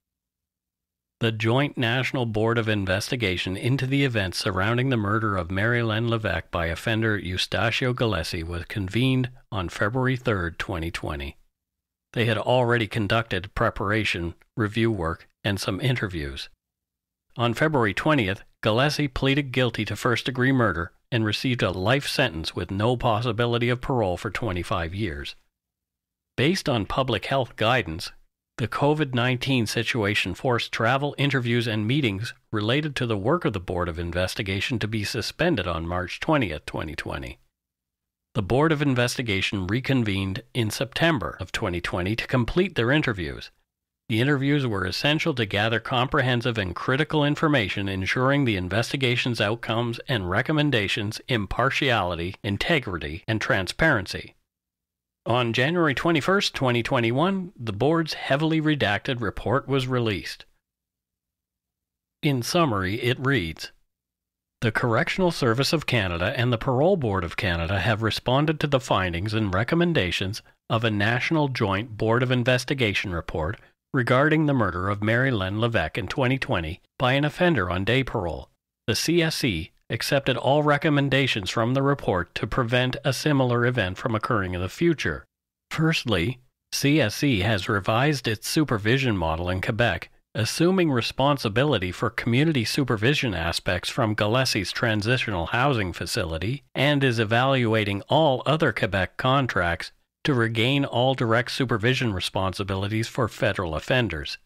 The Joint National Board of Investigation into the events surrounding the murder of Marylène Levesque by offender Eustachio Gallese was convened on February 3, 2020. They had already conducted preparation, review work, and some interviews. On February 20th, Gallese pleaded guilty to first degree murder and received a life sentence with no possibility of parole for 25 years. Based on public health guidance, the COVID 19 situation forced travel, interviews, and meetings related to the work of the Board of Investigation to be suspended on March 20, 2020. The Board of Investigation reconvened in September of 2020 to complete their interviews, the interviews were essential to gather comprehensive and critical information, ensuring the investigation's outcomes and recommendations, impartiality, integrity, and transparency. On January 21, 2021, the board's heavily redacted report was released. In summary, it reads The Correctional Service of Canada and the Parole Board of Canada have responded to the findings and recommendations of a National Joint Board of Investigation report regarding the murder of Marylène Levesque in 2020 by an offender on day parole. The CSC accepted all recommendations from the report to prevent a similar event from occurring in the future. Firstly, CSC has revised its supervision model in Quebec, assuming responsibility for community supervision aspects from Gallese's transitional housing facility, and is evaluating all other Quebec contracts to regain all direct supervision responsibilities for federal offenders.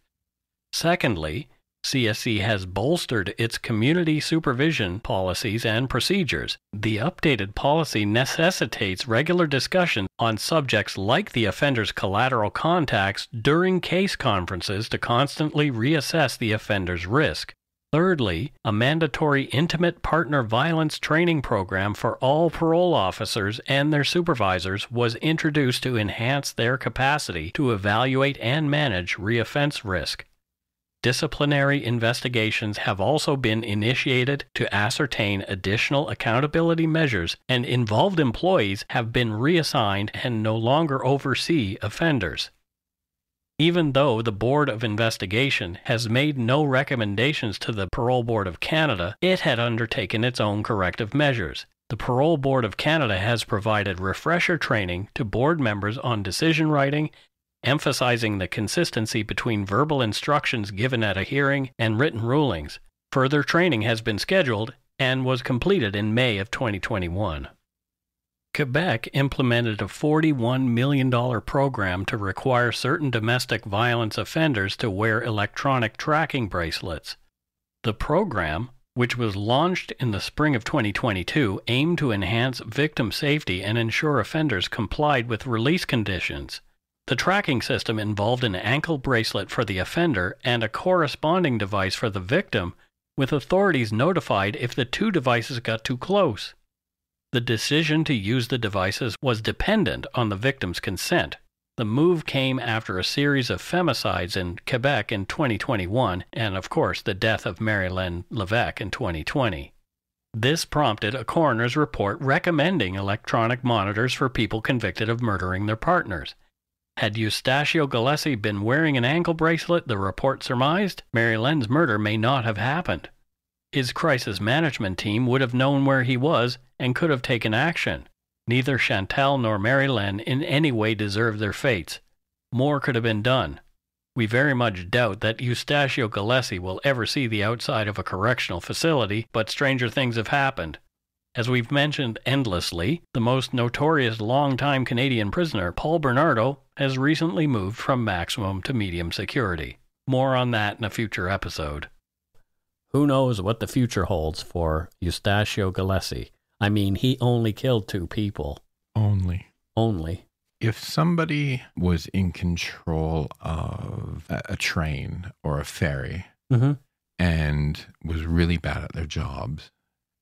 Secondly, CSC has bolstered its community supervision policies and procedures. The updated policy necessitates regular discussion on subjects like the offender's collateral contacts during case conferences to constantly reassess the offender's risk. Thirdly, a mandatory intimate partner violence training program for all parole officers and their supervisors was introduced to enhance their capacity to evaluate and manage reoffense risk. Disciplinary investigations have also been initiated to ascertain additional accountability measures, and involved employees have been reassigned and no longer oversee offenders. Even though the Board of Investigation has made no recommendations to the Parole Board of Canada, it had undertaken its own corrective measures. The Parole Board of Canada has provided refresher training to board members on decision writing, emphasizing the consistency between verbal instructions given at a hearing and written rulings. Further training has been scheduled and was completed in May of 2021. Quebec implemented a $41 million program to require certain domestic violence offenders to wear electronic tracking bracelets. The program, which was launched in the spring of 2022, aimed to enhance victim safety and ensure offenders complied with release conditions. The tracking system involved an ankle bracelet for the offender and a corresponding device for the victim, with authorities notified if the two devices got too close. The decision to use the devices was dependent on the victim's consent. The move came after a series of femicides in Quebec in 2021 and, of course, the death of Marylène Levesque in 2020. This prompted a coroner's report recommending electronic monitors for people convicted of murdering their partners. Had Eustachio Gallese been wearing an ankle bracelet, the report surmised, Marylène's murder may not have happened. His crisis management team would have known where he was and could have taken action. Neither Chantale nor Marylène in any way deserved their fates. More could have been done. We very much doubt that Eustachio Gallese will ever see the outside of a correctional facility, but stranger things have happened. As we've mentioned endlessly, the most notorious long-time Canadian prisoner, Paul Bernardo, has recently moved from maximum to medium security. More on that in a future episode. Who knows what the future holds for Eustachio Gallese? I mean, he only killed two people. Only. Only. If somebody was in control of a, a train or a ferry Mm-hmm. and was really bad at their jobs,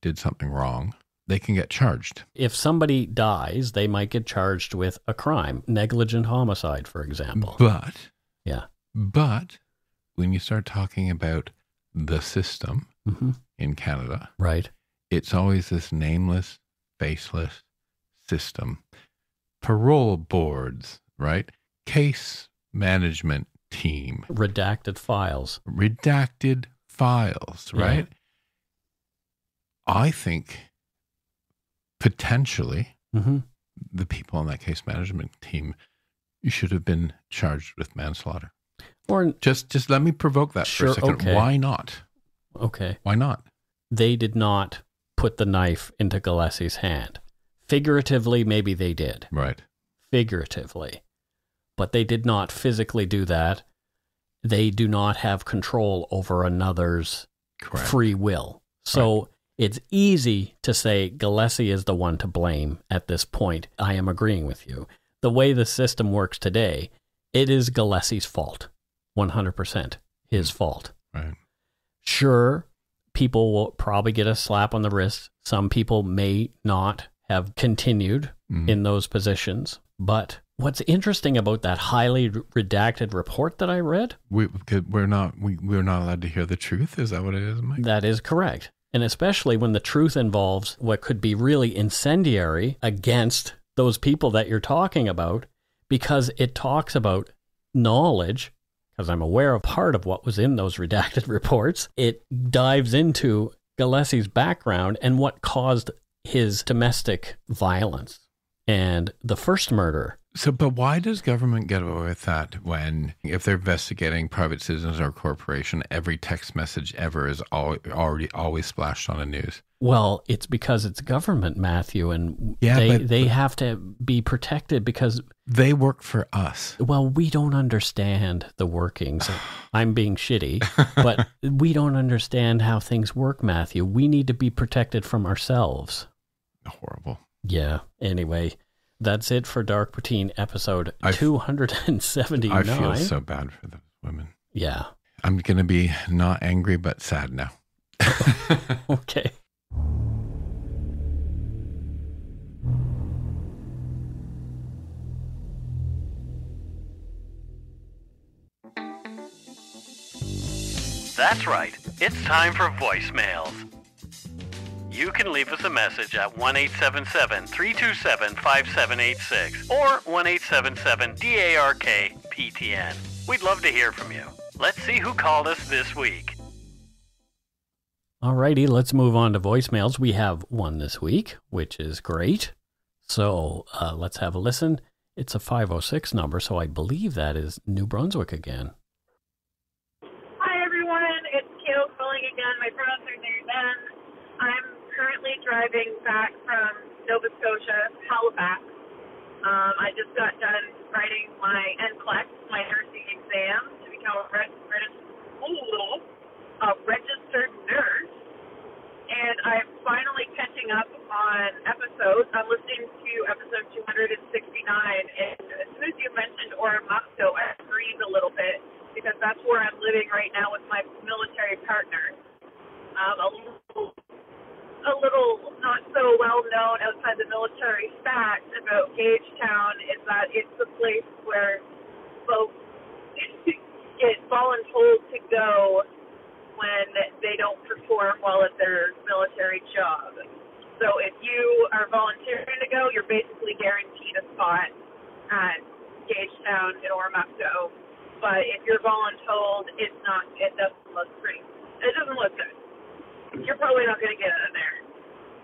did something wrong, they can get charged. If somebody dies, they might get charged with a crime, negligent homicide, for example. But, Yeah. but when you start talking about the system hmm in Canada, Right. it's always this nameless, faceless system. Parole boards, right? Case management team, Redacted files. redacted files, Yeah. right? I think potentially Mm-hmm. the people on that case management team should have been charged with manslaughter. Or Just just let me provoke that for a second. okay. Why not? okay, Why not? they did not put the knife into Gallese's hand. Figuratively, maybe they did. Right. Figuratively, but they did not physically do that. They do not have control over another's Correct. free will. So it's easy to say Gallese is the one to blame at this point. I am agreeing with you. The way the system works today, it is Gallese's fault. 100% his fault. Right. Sure, people will probably get a slap on the wrist. Some people may not have continued Mhm. in those positions. But what's interesting about that highly redacted report that I read We, we're not we we're not allowed to hear the truth. Is that what it is, Mike? That is correct. And especially when the truth involves what could be really incendiary against those people that you're talking about, because it talks about knowledge, because I'm aware of part of what was in those redacted reports. It dives into Gallese's background and what caused his domestic violence and the first murder. So, but why does government get away with that when, if they're investigating private citizens or corporation, every text message ever is al- already always splashed on the news? Well, it's because it's government, Matthew, and Yeah, they, but- they have to be protected because They work for us. Well, we don't understand the workings. I'm being shitty, but we don't understand how things work, Matthew. We need to be protected from ourselves. Horrible. Yeah. Anyway, that's it for Dark Poutine episode I f- 279. I feel so bad for those women. Yeah. I'm gonna be not angry but sad now. Okay. That's right. It's time for voicemails. You can leave us a message at 1 877 327 5786 or 1 877 DARK PTN. We'd love to hear from you. Let's see who called us this week. Alrighty, let's move on to voicemails. We have one this week, which is great. So uh, let's have a listen. It's a 506 number, so I believe that is New Brunswick again. Hi everyone, it's Kale calling again. My pronouns are they them. I'm currently driving back from Nova Scotia, Halifax. Um, I just got done writing my NCLEX, my nursing exam, to become a, reg- reg- a registered nurse. And I'm finally catching up on episodes. I'm listening to episode 269, and as soon as you mentioned Oromocto, I breathed a little bit because that's where I'm living right now with my military partner. Um, a a little not so well known outside the military fact about Gagetown is that it's the place where folks get voluntold to go when they don't perform well at their military job. So if you are volunteering to go, you're basically guaranteed a spot at Gagetown in Oromocto. But if you're voluntold, it's not. It doesn't look pretty. It doesn't look good you're probably not going to get it in there.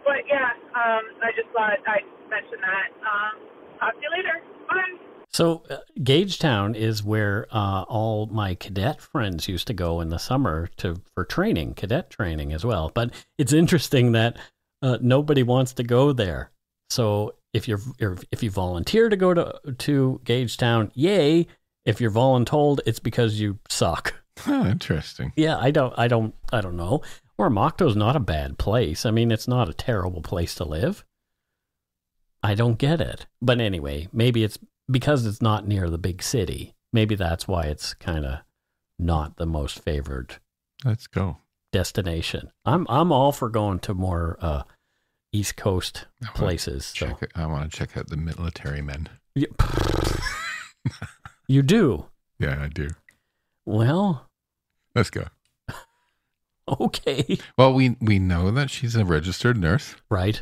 But yeah, um, I just thought I'd mention that. Um, talk to you later. Bye. So, uh, Gagetown is where uh, all my cadet friends used to go in the summer to for training, cadet training as well. But it's interesting that uh, nobody wants to go there. So, if you're if you volunteer to go to to Gagetown, yay! If you're voluntold, it's because you suck. Oh, interesting. Yeah, I don't, I don't, I don't know. Oromocto's not a bad place. I mean, it's not a terrible place to live. I don't get it. But anyway, maybe it's because it's not near the big city. Maybe that's why it's kind of not the most favored Let's go. destination. I'm I'm all for going to more uh, East Coast I wanna places. So. It. I want to check out the military men. Yeah. you do. Yeah, I do. Well, Let's go. okay. Well, we we know that she's a registered nurse. Right.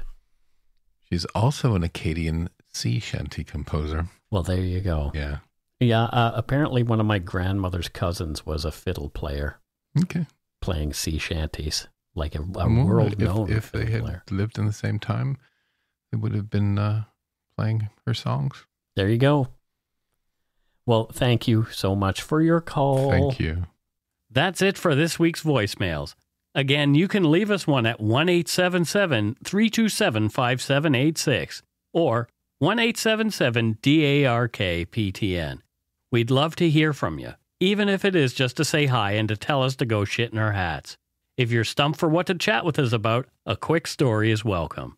She's also an Acadian sea shanty composer. Well, there you go. Yeah. Yeah, uh, apparently one of my grandmother's cousins was a fiddle player Okay. playing sea shanties, like a, a Well, world if, known if they fiddle had player. lived in the same time, they would have been uh, playing her songs. There you go. Well, thank you so much for your call. Thank you. That's it for this week's voicemails. Again, you can leave us one at 1 877 327 5786 or 1 877 DARK PTN. We'd love to hear from you, even if it is just to say hi and to tell us to go shit in our hats. If you're stumped for what to chat with us about, a quick story is welcome.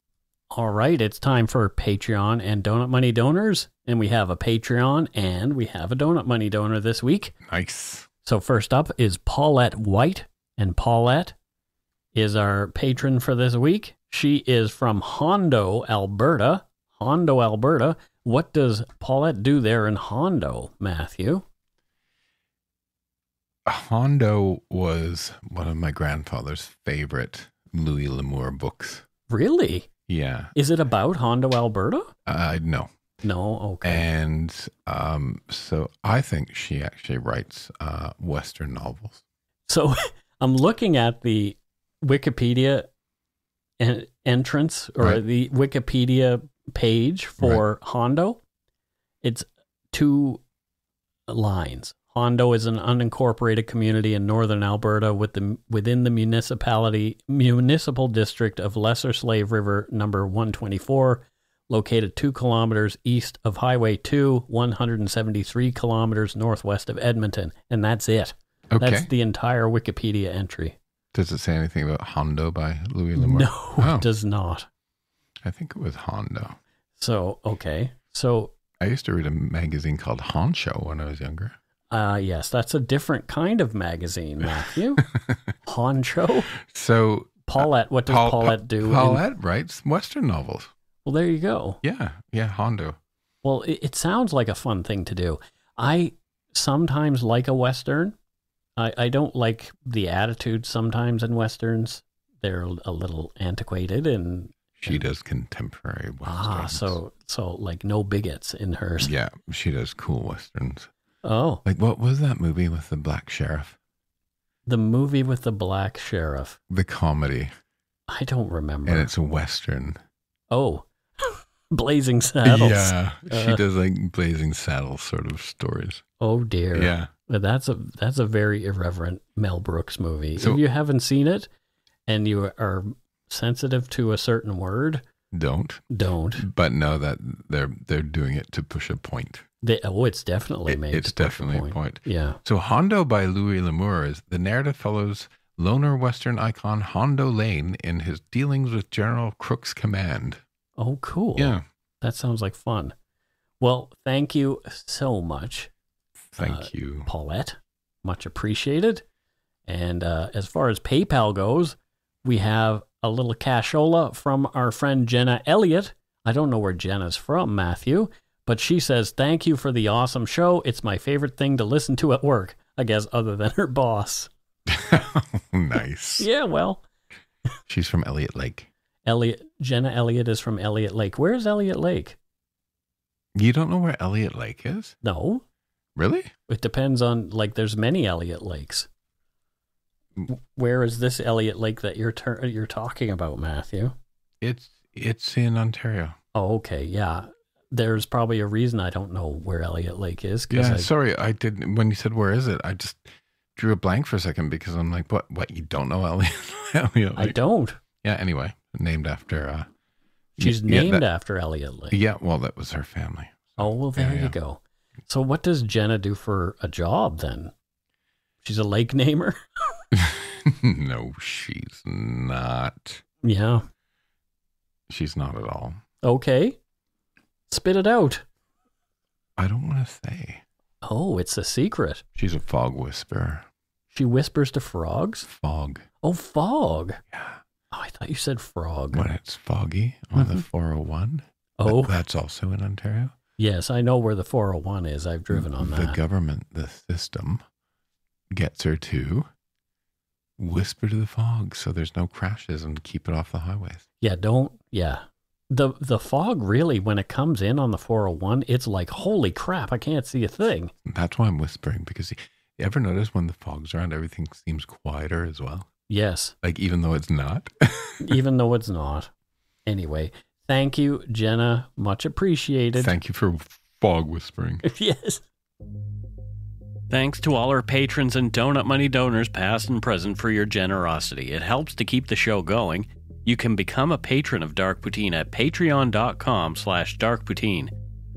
All right, it's time for Patreon and Donut Money donors. And we have a Patreon and we have a Donut Money donor this week. Nice. So first up is Paulette White, and Paulette is our patron for this week. She is from Hondo, Alberta. Hondo, Alberta. What does Paulette do there in Hondo, Matthew? Hondo was one of my grandfather's favorite Louis L'Amour books. Really? Yeah. Is it about Hondo, Alberta? Uh, I know. No, okay. And um, so I think she actually writes uh, Western novels. So I'm looking at the Wikipedia en- entrance or Right. the Wikipedia page for Hondo. It's two lines. Hondo is an unincorporated community in northern Alberta with the, within the municipality municipal district of Lesser Slave River number 124, located 2 kilometers east of Highway 2, 173 kilometers northwest of Edmonton, and that's it. Okay. That's the entire Wikipedia entry. Does it say anything about Hondo by Louis L'Amour? No, Oh, it does not. I think it was Hondo. So, okay. So, I used to read a magazine called Honcho when I was younger. uh, yes, that's a different kind of magazine, Matthew. Honcho? So Paulette, what does Paul- Paulette do? in- Paulette writes Western novels. Well, there you go. Yeah, yeah, Hondo. Well, it, it sounds like a fun thing to do. I sometimes like a Western. I, I don't like the attitude sometimes in Westerns. They're a little antiquated and She does contemporary westerns. ah, so so like no bigots in hers. yeah, she does cool westerns. Oh, Like what was that movie with the black sheriff? the movie with the black sheriff. The comedy, I don't remember. and it's a western. oh, Blazing Saddles. Yeah, she Uh. does like Blazing Saddles sort of stories. Oh dear. Yeah, But That's a that's a very irreverent Mel Brooks movie. So- if you haven't seen it and you are sensitive to a certain word, don't, Don't. but know that they're they're doing it to push a point. They, oh, it's definitely It- made. it's to push definitely a point. Yeah. So Hondo by Louis L'Amour is the narrative follows loner Western icon Hondo Lane in his dealings with General Crook's command. Oh, cool. Yeah. That sounds like fun. Well, thank you so much, Thank Uh, you. Paulette. Much appreciated. And uh, as far as PayPal goes, we have a little cashola from our friend Jenna Elliott. I don't know where Jenna's from, Matthew, but she says, Thank you for the awesome show. It's my favorite thing to listen to at work, I guess, other than her boss. nice. Yeah, well, She's from Elliott Lake. Elliot, Jenna Elliott is from Elliot Lake. Where's Elliot Lake? You don't know where Elliot Lake is? No, Really? it depends on, like, there's many Elliot Lakes. Where is this Elliot Lake that you're tur- you're talking about, Matthew? It's it's in Ontario. Oh, okay, yeah. There's probably a reason I don't know where Elliot Lake is. Yeah, I- sorry, I didn't. when you said where is it, I just drew a blank for a second because I'm like, what what you don't know Elliot? Elliott I don't. Yeah, anyway, named after uh She's yeah, named that- after Elliott Lake. Yeah, well that was her family. Oh, well, there yeah. you go. So, what does Jenna do for a job then? She's a lake namer. no, she's not. yeah. She's not at all. Okay. Spit it out. I don't want to say. Oh, it's a secret. She's a fog whisperer. She whispers to frogs. Fog. Oh, fog. Yeah. Oh, I thought you said frog. When it's foggy on the Mhm. 401. Oh, That's also in Ontario. yes, I know where the 401 is. I've driven on the that. The government, the system, gets her to whisper to the fog so there's no crashes and keep it off the highways. Yeah, don't. Yeah. The the fog really when it comes in on the 401, it's like holy crap, I can't see a thing. That's why I'm whispering because you ever notice when the fog's around, everything seems quieter as well? Yes, Like even though it's not. even though it's not. Anyway, thank you, Jenna. Much appreciated. Thank you for fog whispering. yes. Thanks to all our patrons and Donut Money donors, past and present, for your generosity. It helps to keep the show going. You can become a patron of Dark Poutine at patreon.com slash darkpoutine.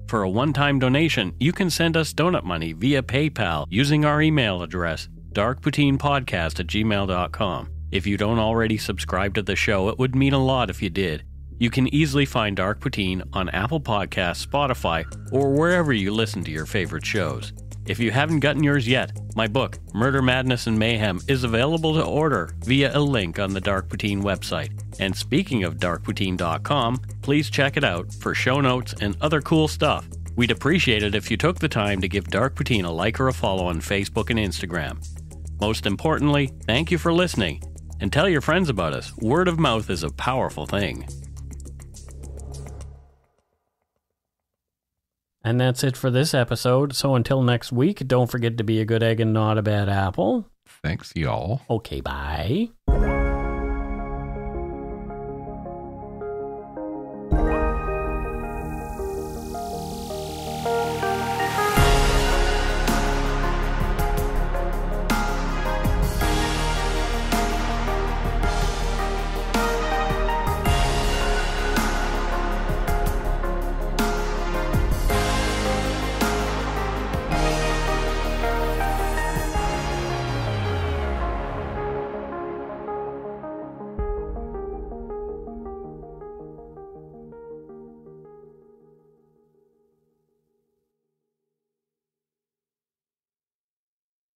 For a one-time donation, you can send us donut money via PayPal using our email address, darkpoutinepodcast at gmail.com. If you don't already subscribe to the show, it would mean a lot if you did. You can easily find Dark Poutine on Apple Podcasts, Spotify, or wherever you listen to your favorite shows. If you haven't gotten yours yet, my book, Murder, Madness, and Mayhem, is available to order via a link on the Dark Poutine website. And speaking of darkpoutine.com, please check it out for show notes and other cool stuff. We'd appreciate it if you took the time to give Dark Poutine a like or a follow on Facebook and Instagram. Most importantly, thank you for listening and tell your friends about us. Word of mouth is a powerful thing. And that's it for this episode. So until next week, don't forget to be a good egg and not a bad apple. Thanks, y'all. Okay, bye.